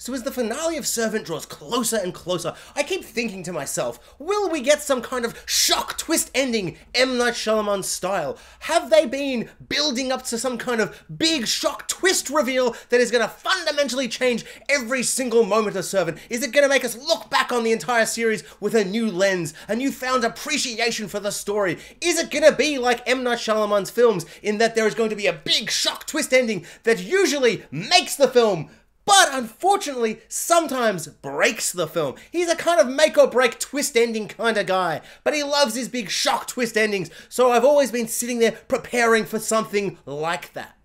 So as the finale of Servant draws closer and closer, I keep thinking to myself, will we get some kind of shock twist ending M. Night Shyamalan style? Have they been building up to some kind of big shock twist reveal that is going to fundamentally change every single moment of Servant? Is it going to make us look back on the entire series with a new lens, a newfound appreciation for the story? Is it going to be like M. Night Shyamalan's films in that there is going to be a big shock twist ending that usually makes the film but unfortunately sometimes breaks the film. He's a kind of make or break twist ending kind of guy, but he loves his big shock twist endings, so I've always been sitting there preparing for something like that.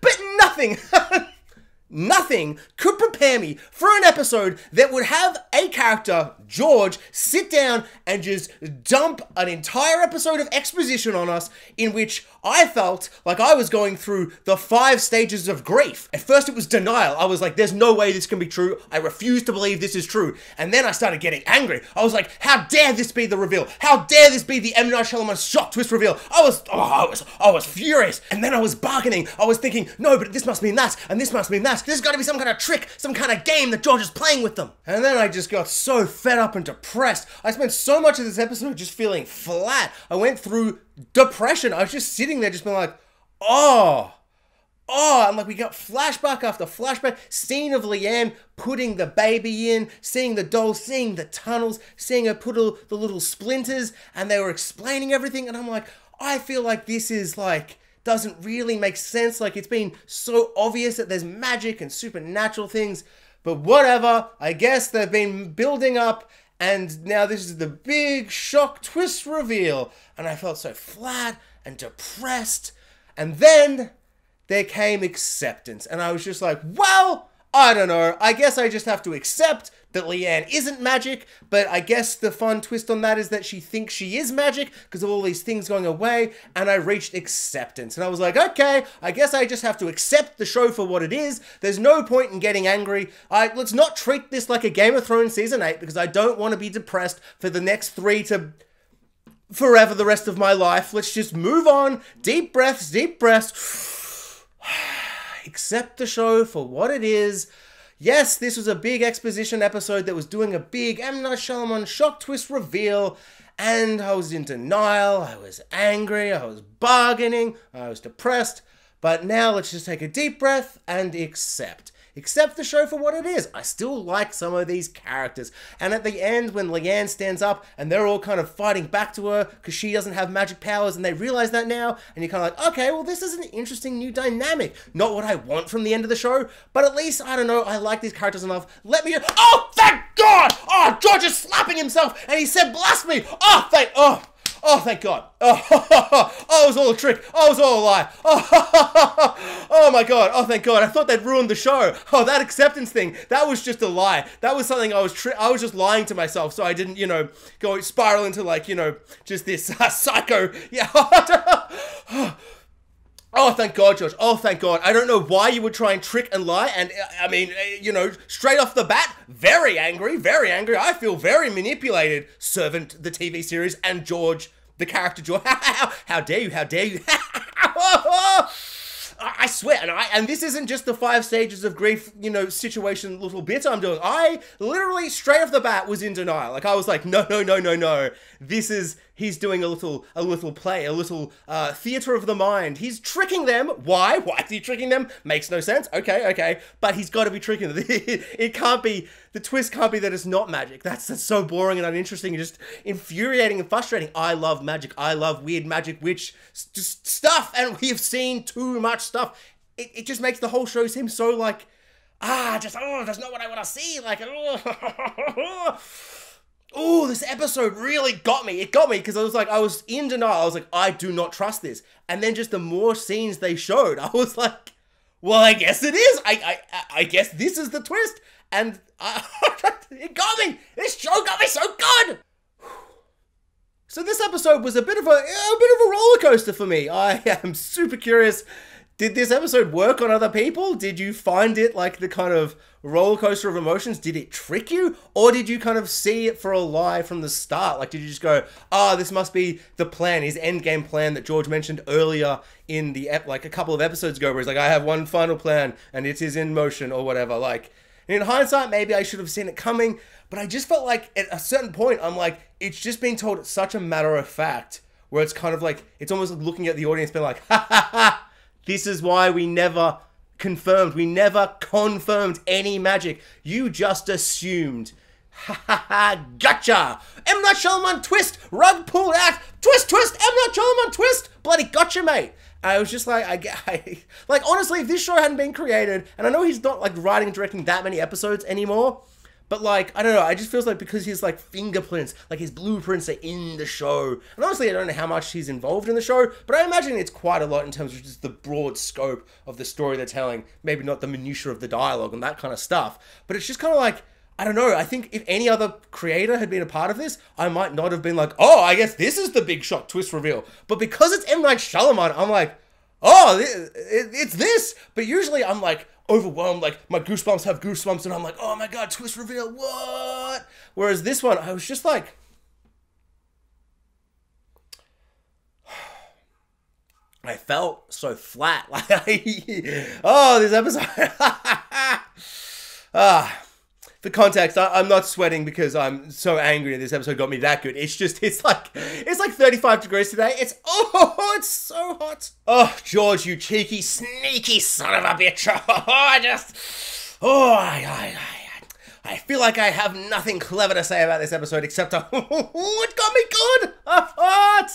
But nothing! nothing could prepare me for an episode that would have a character, George, sit down and just dump an entire episode of exposition on us in which I felt like I was going through the five stages of grief. At first, it was denial. I was like, there's no way this can be true. I refuse to believe this is true. And then I started getting angry. I was like, how dare this be the reveal? How dare this be the M. Night Shyamalan shock twist reveal? I was, oh, I was, I was furious. And then I was bargaining. I was thinking, no, but this must mean that, and this must mean that. There's got to be some kind of trick, some kind of game that George is playing with them. And then I just got so fed up and depressed. I spent so much of this episode just feeling flat. I went through depression. I was just sitting there, just being like, oh, oh, and like we got flashback after flashback, scene of Leanne putting the baby in, seeing the doll, seeing the tunnels, seeing her put all the little splinters, and they were explaining everything, and I'm like, I feel like this is like doesn't really make sense. Like it's been so obvious that there's magic and supernatural things, but whatever. I guess they've been building up and now this is the big shock twist reveal. And I felt so flat and depressed. And then there came acceptance. And I was just like, well, I don't know. I guess I just have to accept that Leanne isn't magic, but I guess the fun twist on that is that she thinks she is magic because of all these things going away, and I reached acceptance. And I was like, okay, I guess I just have to accept the show for what it is. There's no point in getting angry. I let's not treat this like a Game of Thrones season 8 because I don't want to be depressed for the next 3 to forever the rest of my life. Let's just move on. Deep breaths, deep breaths. accept the show for what it is. Yes, this was a big exposition episode that was doing a big M. Night Shyamalan shock twist reveal, and I was in denial, I was angry, I was bargaining, I was depressed, but now let's just take a deep breath and accept accept the show for what it is. I still like some of these characters. And at the end, when Leanne stands up and they're all kind of fighting back to her because she doesn't have magic powers and they realize that now, and you're kind of like, okay, well, this is an interesting new dynamic. Not what I want from the end of the show, but at least, I don't know, I like these characters enough. Let me. Oh, thank God! Oh, George is slapping himself and he said "Blast me!" Oh, thank. Oh. Oh, thank God. Oh, oh, it was all a trick. Oh, it was all a lie. Oh, oh my God. Oh, thank God. I thought they'd ruined the show. Oh, that acceptance thing, that was just a lie. That was something I was tri- I was just lying to myself so I didn't, you know, go spiral into like, you know, just this uh, psycho. Yeah. Oh, thank God, George. Oh, thank God. I don't know why you would try and trick and lie. And uh, I mean, uh, you know, straight off the bat, very angry, very angry. I feel very manipulated. Servant, the TV series, and George, the character joy. how dare you? How dare you? I swear, and I and this isn't just the five stages of grief, you know, situation little bit I'm doing. I literally straight off the bat was in denial. Like I was like, no, no, no, no, no. This is he's doing a little a little play, a little uh, theater of the mind. He's tricking them. Why? Why is he tricking them? Makes no sense. Okay, okay, but he's got to be tricking them. it can't be the twist. Can't be that it's not magic. That's that's so boring and uninteresting and just infuriating and frustrating. I love magic. I love weird magic witch just stuff, and we have seen too much stuff. It, it just makes the whole show seem so like ah, just oh, that's not what I want to see. Like oh. Oh, this episode really got me. It got me because I was like, I was in denial. I was like, I do not trust this. And then just the more scenes they showed, I was like, well, I guess it is. I I, I guess this is the twist. And I, it got me. This show got me so good. So this episode was a bit of a, a bit of a roller coaster for me. I am super curious did this episode work on other people? Did you find it like the kind of roller coaster of emotions? Did it trick you? Or did you kind of see it for a lie from the start? Like, did you just go, ah, oh, this must be the plan, his end game plan that George mentioned earlier in the, ep- like a couple of episodes ago, where he's like, I have one final plan and it is in motion or whatever. Like, in hindsight, maybe I should have seen it coming, but I just felt like at a certain point, I'm like, it's just being told such a matter of fact, where it's kind of like, it's almost like looking at the audience being like, ha ha ha this is why we never confirmed, we never confirmed any magic. You just assumed. Ha ha ha, gotcha! M. Night Shyamalan twist! Rug pulled out! Twist, twist! M. Night Shyamalan twist! Bloody gotcha, mate! I was just like, I, I, like, honestly, if this show hadn't been created, and I know he's not, like, writing and directing that many episodes anymore, but like, I don't know, I just feels like because his like fingerprints, like his blueprints are in the show. And honestly, I don't know how much he's involved in the show, but I imagine it's quite a lot in terms of just the broad scope of the story they're telling. Maybe not the minutiae of the dialogue and that kind of stuff. But it's just kind of like, I don't know. I think if any other creator had been a part of this, I might not have been like, oh, I guess this is the big shot twist reveal. But because it's M. Night Shyamalan, I'm like, oh, it's this. But usually I'm like, overwhelmed, like my goosebumps have goosebumps, and I'm like, oh my god, twist reveal, what? Whereas this one, I was just like, I felt so flat. Like, oh, this episode. ah, for context, I, am not sweating because I'm so angry this episode got me that good. It's just, it's like, it's like 35 degrees today. It's, oh, it's so hot. Oh, George, you cheeky, sneaky son of a bitch. Oh, I just, oh, I, I, I, I feel like I have nothing clever to say about this episode except, oh, it got me good. Oh, hot.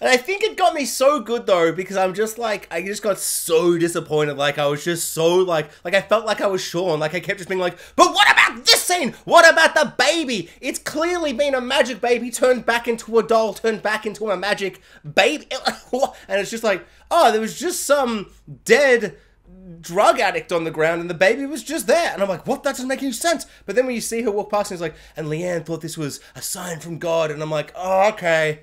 And I think it got me so good though, because I'm just like, I just got so disappointed. Like, I was just so like, like I felt like I was Sean. Like, I kept just being like, but what about this scene? What about the baby? It's clearly been a magic baby turned back into a doll, turned back into a magic baby. And it's just like, oh, there was just some dead drug addict on the ground and the baby was just there. And I'm like, what? That doesn't make any sense. But then when you see her walk past and it's like, and Leanne thought this was a sign from God. And I'm like, oh, okay.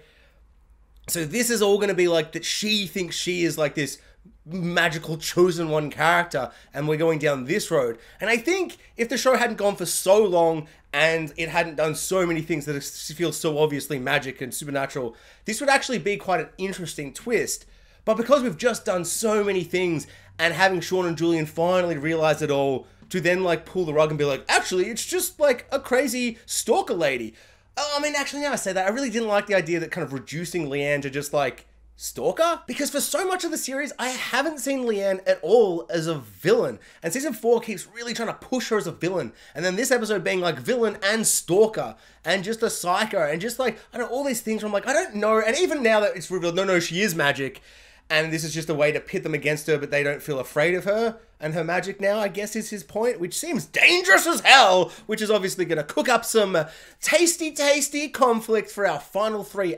So this is all going to be like that she thinks she is like this magical chosen one character and we're going down this road. And I think if the show hadn't gone for so long and it hadn't done so many things that feel so obviously magic and supernatural, this would actually be quite an interesting twist. But because we've just done so many things and having Sean and Julian finally realize it all to then like pull the rug and be like, actually, it's just like a crazy stalker lady. Oh, I mean, actually, now I say that, I really didn't like the idea that kind of reducing Leanne to just like stalker. Because for so much of the series I haven't seen Leanne at all as a villain. And season 4 keeps really trying to push her as a villain. And then this episode being like villain and stalker and just a psycho and just like I don't know all these things where I'm like I don't know. And even now that it's revealed no no she is magic and this is just a way to pit them against her, but they don't feel afraid of her. And her magic now, I guess is his point, which seems dangerous as hell, which is obviously going to cook up some tasty, tasty conflict for our final three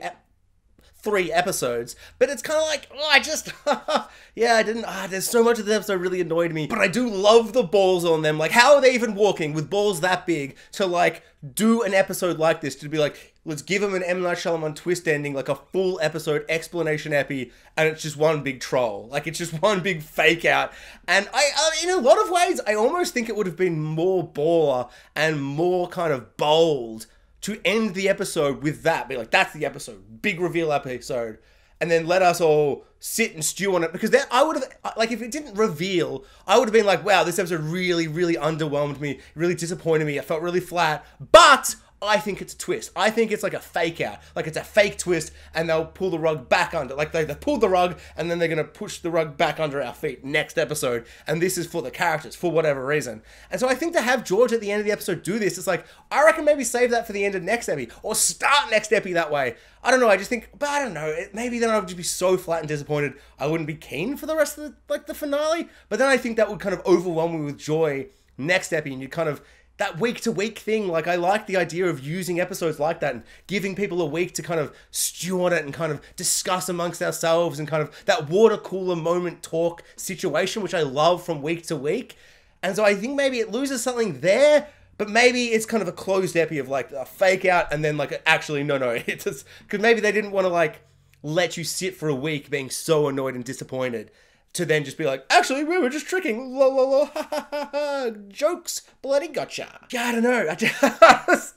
three episodes, but it's kind of like, oh, I just, yeah, I didn't, ah, there's so much of the episode really annoyed me, but I do love the balls on them. Like, how are they even walking with balls that big to, like, do an episode like this, to be like, let's give them an M. Night Shyamalan twist ending, like a full episode explanation epi, and it's just one big troll. Like, it's just one big fake out. And I, I in a lot of ways, I almost think it would have been more baller and more kind of bold to end the episode with that. Be like, that's the episode, big reveal episode, and then let us all sit and stew on it. Because then I would have, like, if it didn't reveal, I would have been like, wow, this episode really, really underwhelmed me, really disappointed me. I felt really flat, but I think it's a twist. I think it's like a fake out. Like it's a fake twist and they'll pull the rug back under. Like they, they pulled the rug and then they're going to push the rug back under our feet next episode. And this is for the characters for whatever reason. And so I think to have George at the end of the episode do this, it's like, I reckon maybe save that for the end of next epi or start next epi that way. I don't know. I just think, but I don't know. Maybe then I would just be so flat and disappointed. I wouldn't be keen for the rest of the, like the finale. But then I think that would kind of overwhelm me with joy next epi and you kind of that week to week thing. Like I like the idea of using episodes like that and giving people a week to kind of stew on it and kind of discuss amongst ourselves and kind of that water cooler moment talk situation, which I love from week to week. And so I think maybe it loses something there, but maybe it's kind of a closed epi of like a fake out and then like actually no no it's because maybe they didn't want to like let you sit for a week being so annoyed and disappointed to then just be like, actually, we were just tricking. La la la, ha ha ha. Jokes, bloody gotcha. Yeah, I don't know. I just.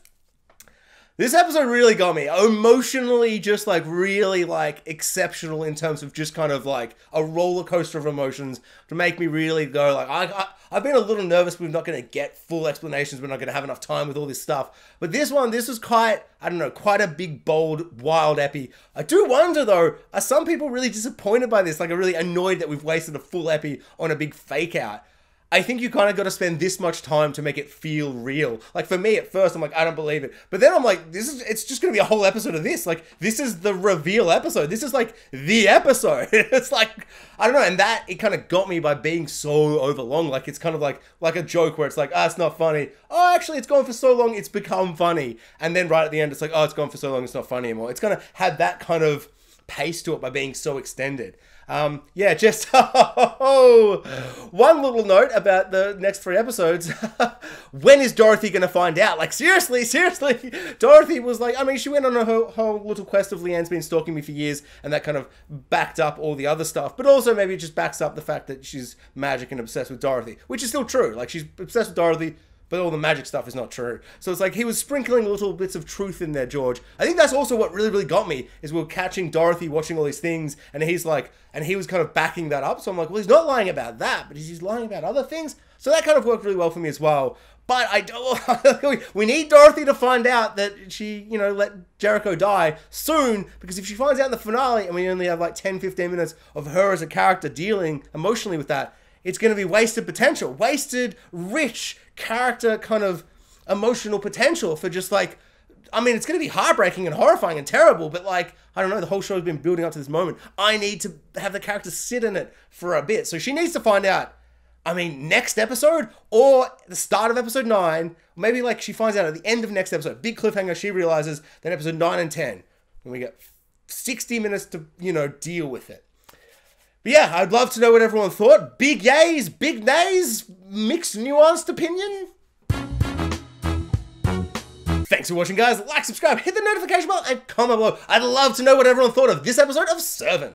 This episode really got me emotionally, just like really like exceptional in terms of just kind of like a roller coaster of emotions to make me really go like I, I I've been a little nervous we're not going to get full explanations. We're not going to have enough time with all this stuff. But this one, this was quite I don't know, quite a big, bold, wild epi. I do wonder though, are some people really disappointed by this? Like, are really annoyed that we've wasted a full epi on a big fake out? I think you kind of got to spend this much time to make it feel real. Like for me at first, I'm like, I don't believe it. But then I'm like, this is, it's just going to be a whole episode of this. Like, this is the reveal episode. This is like the episode. it's like, I don't know. And that, it kind of got me by being so overlong. Like, it's kind of like, like a joke where it's like, ah, oh, it's not funny. Oh, actually, it's gone for so long, it's become funny. And then right at the end, it's like, oh, it's gone for so long, it's not funny anymore. It's going to have that kind of pace to it by being so extended. Um, yeah, just one little note about the next three episodes. when is Dorothy going to find out? Like, seriously, seriously. Dorothy was like, I mean, she went on a whole, whole little quest of Leanne's been stalking me for years, and that kind of backed up all the other stuff. But also, maybe it just backs up the fact that she's magic and obsessed with Dorothy, which is still true. Like, she's obsessed with Dorothy but all the magic stuff is not true. So it's like he was sprinkling little bits of truth in there, George. I think that's also what really, really got me is we are catching Dorothy watching all these things, and he's like, and he was kind of backing that up. So I'm like, well, he's not lying about that, but he's lying about other things. So that kind of worked really well for me as well. But I don't. we need Dorothy to find out that she, you know, let Jericho die soon. Because if she finds out in the finale, and we only have like 10, 15 minutes of her as a character dealing emotionally with that, it's going to be wasted potential, wasted, rich character kind of emotional potential for just like, I mean, it's going to be heartbreaking and horrifying and terrible, but like, I don't know, the whole show's been building up to this moment. I need to have the character sit in it for a bit. So she needs to find out, I mean, next episode or the start of episode nine, maybe like she finds out at the end of next episode, big cliffhanger, she realizes, then episode nine and 10, and we get 60 minutes to, you know, deal with it. But yeah, I'd love to know what everyone thought. Big yays, big nays, mixed nuanced opinion. Thanks for watching, guys. Like, subscribe, hit the notification bell, and comment below. I'd love to know what everyone thought of this episode of Servant.